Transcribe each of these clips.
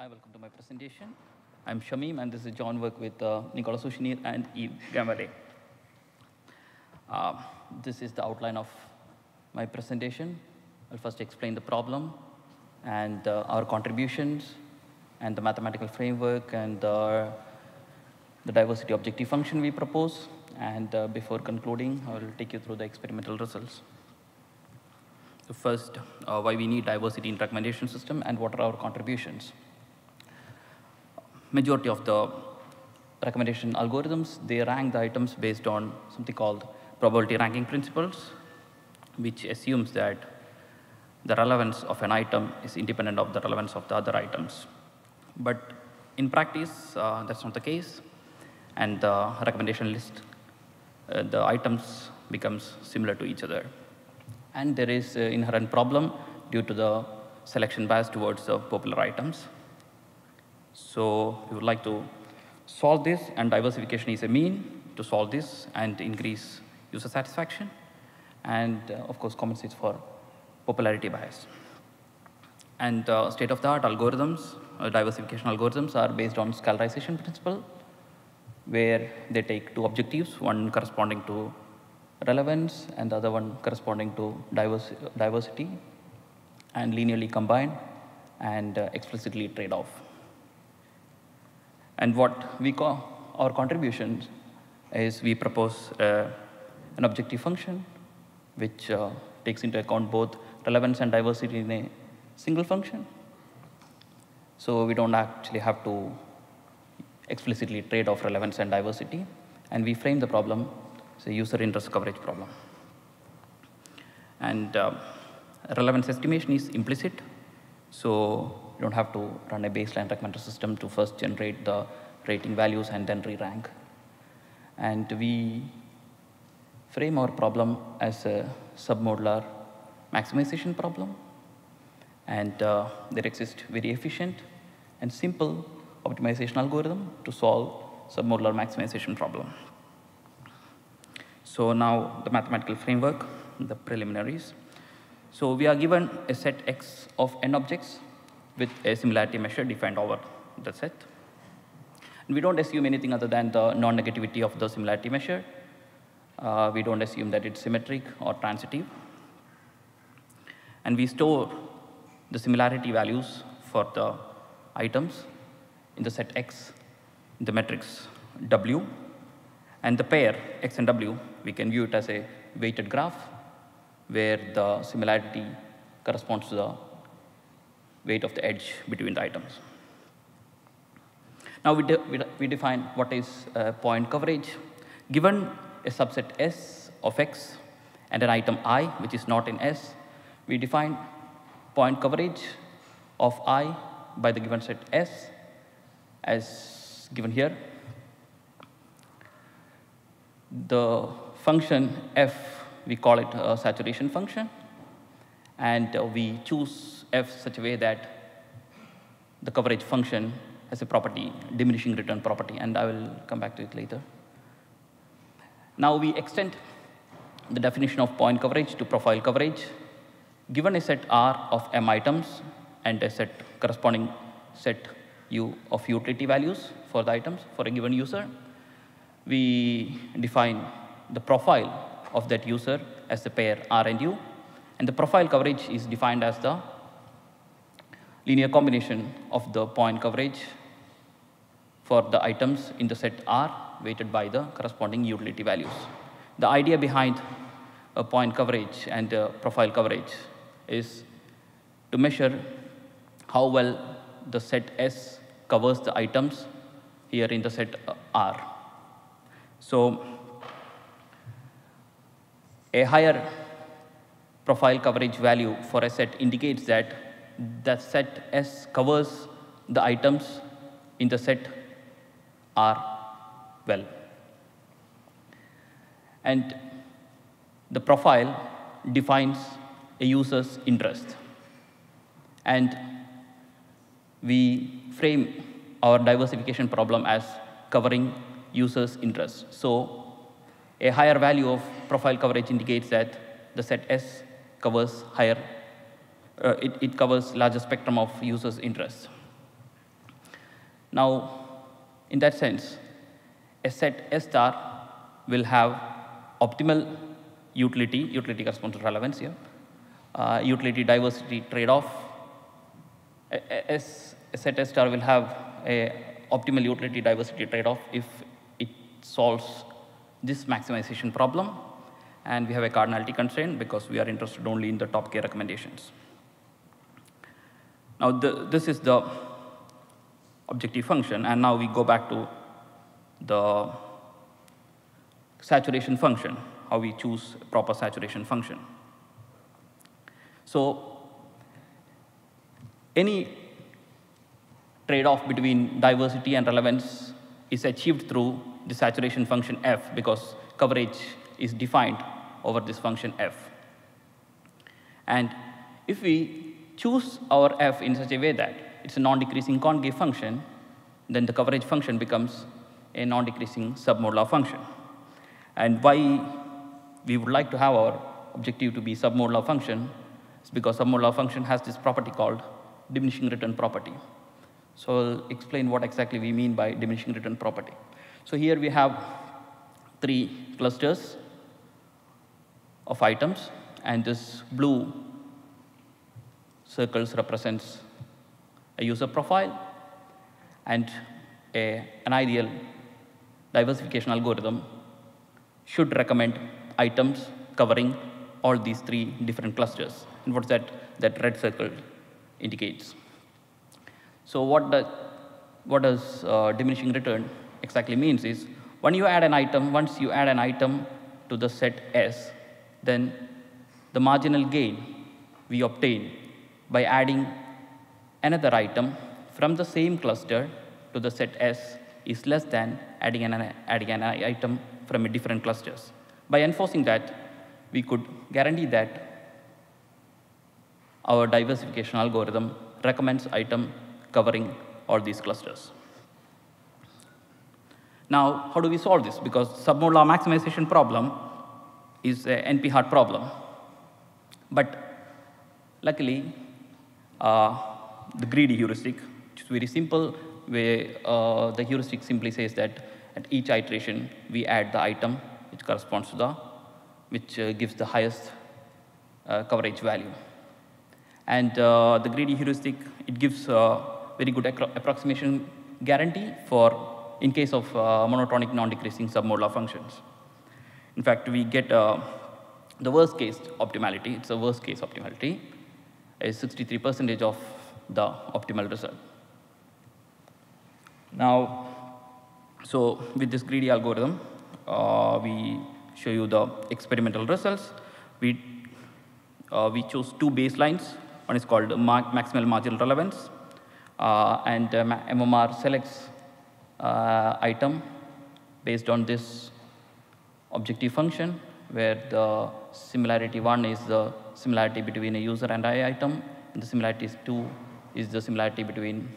Hi, welcome to my presentation. I'm Shameem, and this is John work with uh, Nicolas Usunier and Yves Grandvalet. Uh, this is the outline of my presentation. I'll first explain the problem and uh, our contributions and the mathematical framework and uh, the diversity objective function we propose. And uh, before concluding, I will take you through the experimental results. So first, uh, why we need diversity in recommendation system and what are our contributions. Majority of the recommendation algorithms, they rank the items based on something called probability ranking principles, which assumes that the relevance of an item is independent of the relevance of the other items. But in practice, uh, that's not the case, and the recommendation list, uh, the items becomes similar to each other. And there is an inherent problem due to the selection bias towards the popular items. So we would like to solve this, and diversification is a mean to solve this and increase user satisfaction, and uh, of course compensates for popularity bias. And uh, state-of-the-art algorithms, uh, diversification algorithms are based on scalarization principle, where they take two objectives, one corresponding to relevance and the other one corresponding to diverse, diversity, and linearly combine and uh, explicitly trade off. And what we call our contributions is we propose uh, an objective function which uh, takes into account both relevance and diversity in a single function. So we don't actually have to explicitly trade off relevance and diversity. And we frame the problem as a user interest coverage problem. And uh, relevance estimation is implicit. So you don't have to run a baseline recommender system to first generate the rating values and then re-rank. And we frame our problem as a submodular maximization problem. And uh, there exists very efficient and simple optimization algorithm to solve submodular maximization problem. So now the mathematical framework, the preliminaries. So we are given a set X of n objects with a similarity measure defined over the set. And we don't assume anything other than the non-negativity of the similarity measure. Uh, we don't assume that it's symmetric or transitive. And we store the similarity values for the items in the set X, in the matrix W. And the pair X and W, we can view it as a weighted graph where the similarity corresponds to the weight of the edge between the items. Now we, de we, de we define what is uh, point coverage. Given a subset S of X and an item I, which is not in S, we define point coverage of I by the given set S as given here. The function f, we call it a saturation function, and uh, we choose f such a way that the coverage function has a property, diminishing return property, and I will come back to it later. Now we extend the definition of point coverage to profile coverage. Given a set R of m items and a set corresponding set U of utility values for the items for a given user, we define the profile of that user as the pair R and U, and the profile coverage is defined as the linear combination of the point coverage for the items in the set R weighted by the corresponding utility values. The idea behind a point coverage and a profile coverage is to measure how well the set S covers the items here in the set R. So a higher profile coverage value for a set indicates that the set S covers the items in the set R well. And the profile defines a user's interest. And we frame our diversification problem as covering users' interests. So a higher value of profile coverage indicates that the set S covers higher, uh, it, it covers larger spectrum of users' interests. Now, in that sense, a set S star will have optimal utility, utility corresponds to relevance here, uh, utility diversity trade-off. A, a, a set S star will have a optimal utility diversity trade-off if it solves this maximization problem. And we have a cardinality constraint because we are interested only in the top k recommendations. Now, the, this is the objective function, and now we go back to the saturation function, how we choose proper saturation function. So any trade-off between diversity and relevance is achieved through the saturation function f because coverage is defined over this function f. And if we choose our f in such a way that it's a non-decreasing concave function, then the coverage function becomes a non-decreasing submodular function. And why we would like to have our objective to be submodular function is because submodular function has this property called diminishing return property. So I'll explain what exactly we mean by diminishing return property. So here we have three clusters of items, and this blue circles represents a user profile and a, an ideal diversification algorithm should recommend items covering all these three different clusters. And what's that, that red circle indicates. So what, the, what does uh, diminishing return exactly means is when you add an item, once you add an item to the set S, then the marginal gain we obtain by adding another item from the same cluster to the set S is less than adding an, adding an item from a different clusters. By enforcing that, we could guarantee that our diversification algorithm recommends item covering all these clusters. Now, how do we solve this? Because submodular maximization problem is an NP-hard problem. But luckily, uh, the greedy heuristic, which is very simple, where uh, the heuristic simply says that at each iteration, we add the item which corresponds to the, which uh, gives the highest uh, coverage value. And uh, the greedy heuristic, it gives a very good approximation guarantee for in case of uh, monotonic non-decreasing submodular functions. In fact, we get uh, the worst case optimality, it's a worst case optimality, is 63 percentage of the optimal result. Now, so with this greedy algorithm, uh, we show you the experimental results. We, uh, we chose two baselines. One is called ma maximal marginal relevance, uh, and MMR selects uh, item based on this objective function, where the similarity one is the similarity between a user and I item, and the similarity two is the similarity between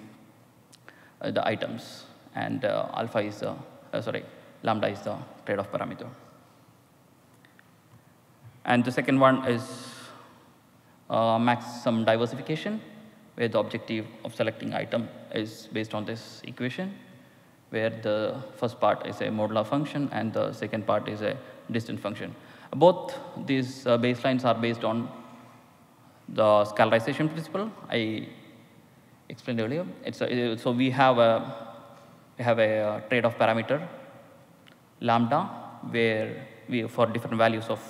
uh, the items, and uh, alpha is the, uh, sorry, lambda is the trade-off parameter. And the second one is uh, max sum diversification, where the objective of selecting item is based on this equation, where the first part is a modular function and the second part is a distant function. Both these uh, baselines are based on the scalarization principle I explained earlier. A, so we have a we have a uh, trade-off parameter lambda where we for different values of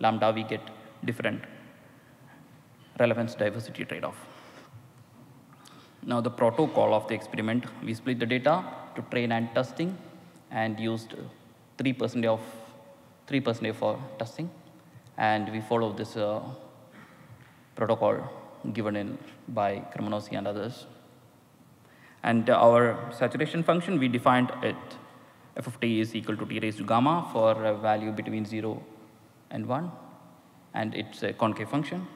lambda we get different relevance diversity trade-off. Now the protocol of the experiment, we split the data to train and testing and used 3% of 3% for testing. And we follow this uh, protocol given in by Cremonesi and others. And our saturation function, we defined it f of t is equal to t raised to gamma for a value between 0 and 1. And it's a concave function.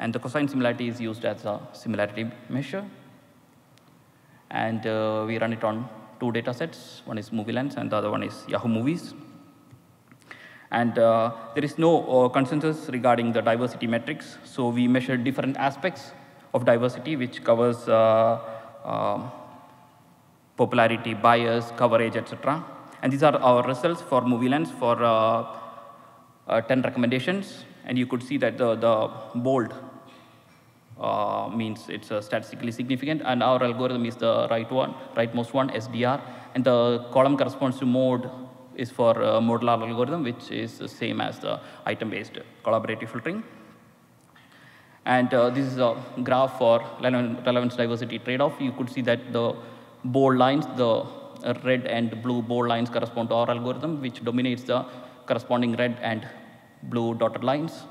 And the cosine similarity is used as a similarity measure. And uh, we run it on two data sets. One is MovieLens and the other one is Yahoo Movies. And uh, there is no uh, consensus regarding the diversity metrics. So we measure different aspects of diversity, which covers uh, um, popularity, bias, coverage, etc. And these are our results for MovieLens for uh, uh, 10 recommendations. And you could see that the, the bold uh, means it's uh, statistically significant, and our algorithm is the right one, rightmost one, SDR, and the column corresponds to mode is for uh, modular algorithm, which is the same as the item-based collaborative filtering. And uh, this is a graph for relevance diversity trade-off. You could see that the bold lines, the red and blue bold lines correspond to our algorithm, which dominates the corresponding red and blue dotted lines.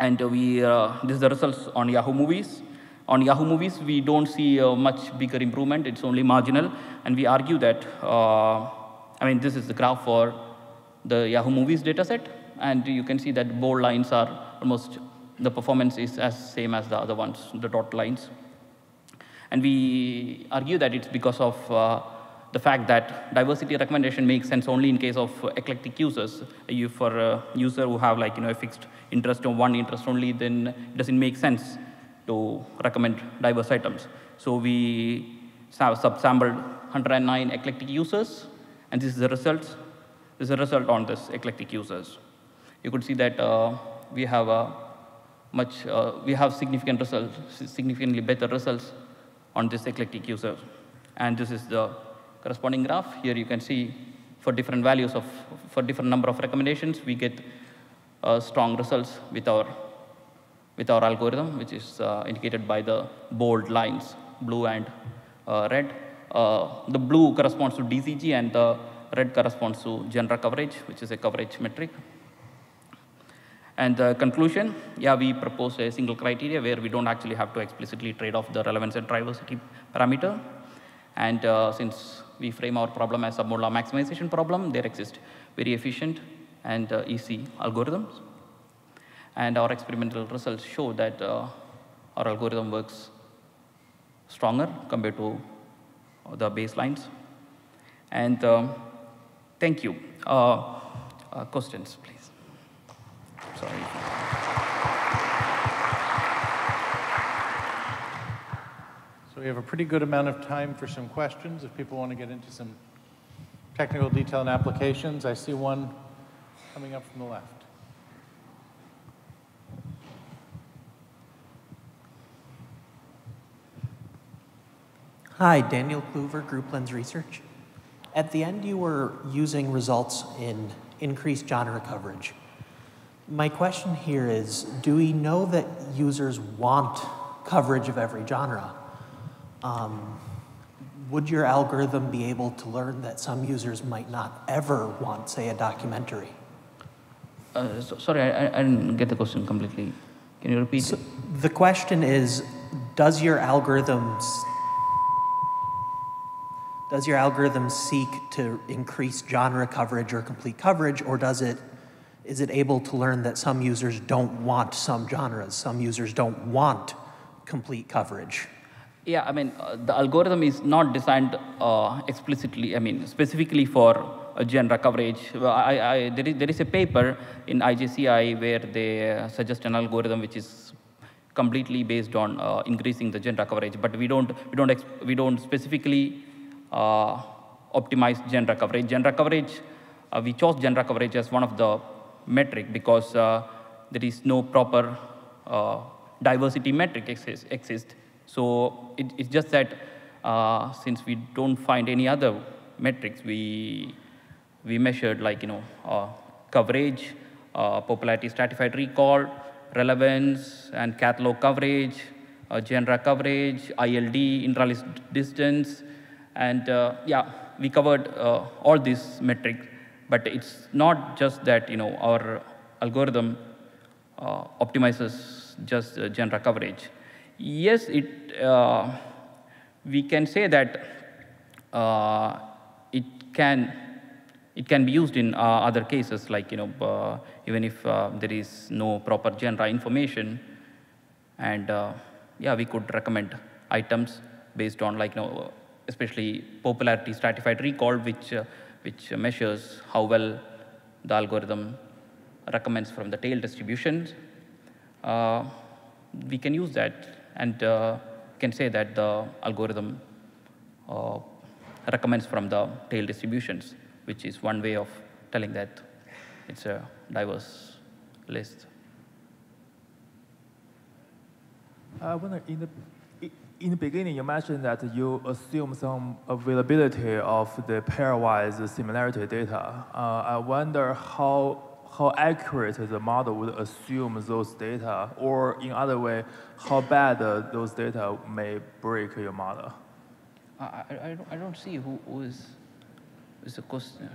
And we, uh, this is the results on Yahoo Movies. On Yahoo Movies, we don't see a much bigger improvement. It's only marginal. And we argue that, uh, I mean, this is the graph for the Yahoo Movies dataset. And you can see that bold lines are almost, the performance is as same as the other ones, the dot lines. And we argue that it's because of uh, the fact that diversity recommendation makes sense only in case of eclectic users. You, for a user who have like you know a fixed interest or one interest only, then it doesn't make sense to recommend diverse items. So we subsampled 109 eclectic users, and this is the results. This is the result on this eclectic users. You could see that uh, we have a much, uh, we have significant results, significantly better results on this eclectic user. And this is the corresponding graph. Here you can see for different values of, for different number of recommendations, we get uh, strong results with our, with our algorithm, which is uh, indicated by the bold lines, blue and uh, red. Uh, the blue corresponds to DCG and the red corresponds to genre coverage, which is a coverage metric. And the conclusion, yeah, we propose a single criteria where we don't actually have to explicitly trade off the relevance and diversity parameter. And uh, since we frame our problem as a modular maximization problem, there exist very efficient and uh, easy algorithms. And our experimental results show that uh, our algorithm works stronger compared to the baselines. And um, thank you. Uh, uh, questions, please. Sorry. So we have a pretty good amount of time for some questions if people want to get into some technical detail and applications. I see one coming up from the left. Hi, Daniel Kluver, GroupLens Research. At the end, you were using results in increased genre coverage. My question here is, do we know that users want coverage of every genre? Um, would your algorithm be able to learn that some users might not ever want, say, a documentary? Uh, so, sorry, I, I, didn't get the question completely. Can you repeat? So the question is, does your algorithm does your algorithm seek to increase genre coverage or complete coverage, or does it is it able to learn that some users don't want some genres, some users don't want complete coverage? Yeah, I mean, uh, the algorithm is not designed uh, explicitly, I mean, specifically for a genre coverage. I, I, there, is, there is a paper in IJCI where they uh, suggest an algorithm which is completely based on uh, increasing the genre coverage, but we don't, we don't, we don't specifically uh, optimize genre coverage. Genre coverage, uh, we chose genre coverage as one of the metric because uh, there is no proper uh, diversity metric exist. exist. So it, it's just that uh, since we don't find any other metrics, we, we measured like, you know, uh, coverage, uh, popularity stratified recall, relevance, and catalog coverage, uh, genre coverage, ILD, intralist distance, and yeah, we covered all these metrics but it's not just that you know our algorithm uh, optimizes just uh, genre coverage. Yes, it uh, we can say that uh, it can it can be used in uh, other cases like you know uh, even if there is no proper genre information, and yeah, we could recommend items based on like you know especially popularity stratified recall, which which measures how well the algorithm recommends from the tail distributions. Uh, we can use that and uh, can say that the algorithm uh, recommends from the tail distributions, which is one way of telling that it's a diverse list. I wonder in the in the beginning you mentioned that you assume some availability of the pairwise similarity data. Uh, I wonder how how accurate the model would assume those data, or in other way, how bad uh, those data may break your model. I, I, I don't, see who, who is, is the question.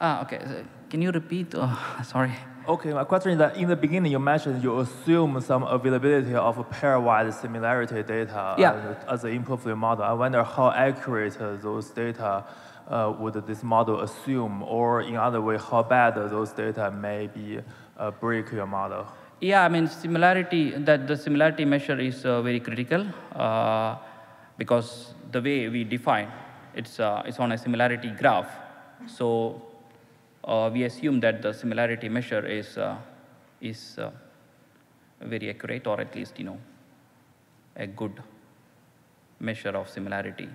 Ah, okay. Can you repeat? Oh, sorry. Okay, my question is that in the beginning you mentioned you assume some availability of pairwise similarity data Yeah. as, as the input for your model. I wonder how accurate those data uh, would this model assume, or in other way, how bad those data may be uh, break your model. Yeah, I mean, similarity, that the similarity measure is uh, very critical uh, because the way we define, it's, uh, it's on a similarity graph. So uh, we assume that the similarity measure is, is very accurate or at least, you know, a good measure of similarity.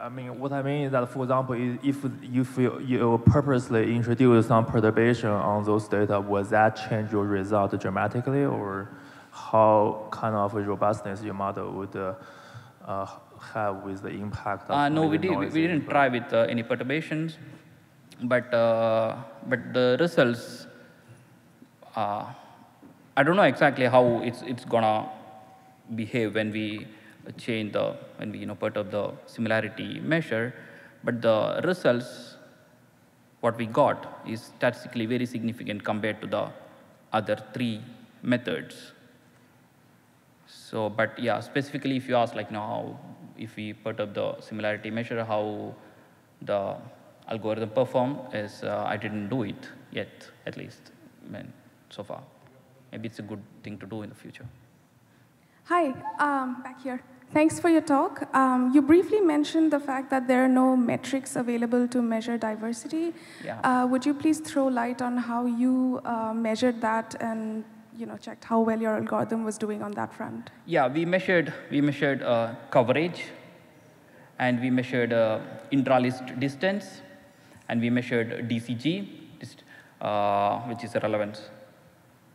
I mean, what I mean is that, for example, if you feel you purposely introduce some perturbation on those data, would that change your result dramatically, or how kind of robustness your model would uh, uh, have with the impact of Uh, no, we, did, we, we didn't try with uh, any perturbations, but, uh, but the results, uh, I don't know exactly how it's, it's gonna behave when we change the, when we you know, perturb the similarity measure, but the results, what we got is statistically very significant compared to the other three methods. So, but yeah, specifically if you ask like, you know, how, if we perturb the similarity measure, how the algorithm perform is, uh, I didn't do it yet, at least, I mean, so far. Maybe it's a good thing to do in the future. Hi, um, back here. Thanks for your talk. Um, you briefly mentioned the fact that there are no metrics available to measure diversity. Yeah. Uh, would you please throw light on how you uh, measured that and you know checked how well your algorithm was doing on that front? Yeah, we measured, we measured uh, coverage, and we measured uh, intralist distance, and we measured DCG, uh, which is a relevance,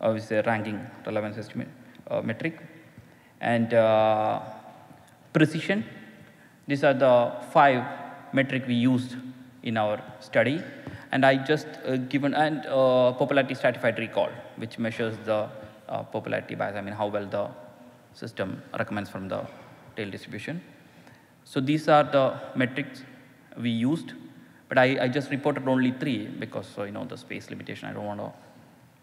uh, which is a ranking relevance estimate uh, metric, and uh, precision. These are the five metric we used in our study, and I just uh, given and uh, popularity stratified recall, which measures the uh, popularity bias. I mean how well the system recommends from the tail distribution. So these are the metrics we used, but I, I just reported only three because so you know the space limitation. I don't want to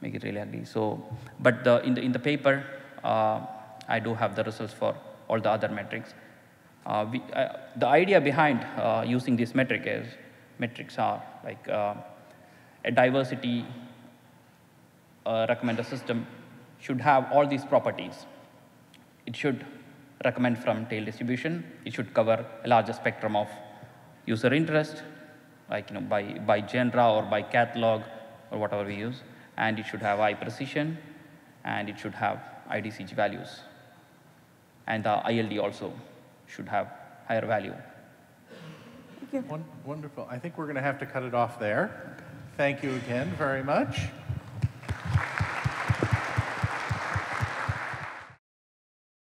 make it really ugly. So, but the, in the in the paper, uh, I do have the results for all the other metrics. Uh, we, uh, the idea behind uh, using this metric is metrics are like uh, a diversity uh, recommender system should have all these properties. It should recommend from tail distribution. It should cover a larger spectrum of user interest, like you know by, by genre or by catalog or whatever we use. And it should have high precision, and it should have IDCG values. And the ILD also should have higher value. Thank you. Won- Wonderful. I think we're going to have to cut it off there. Thank you again very much.